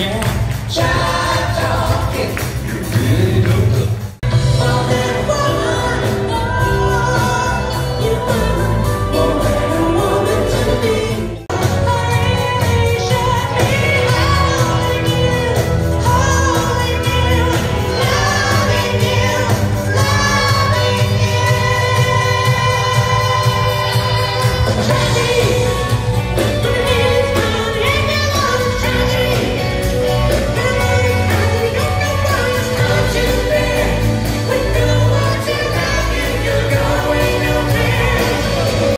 Yeah. Child talking.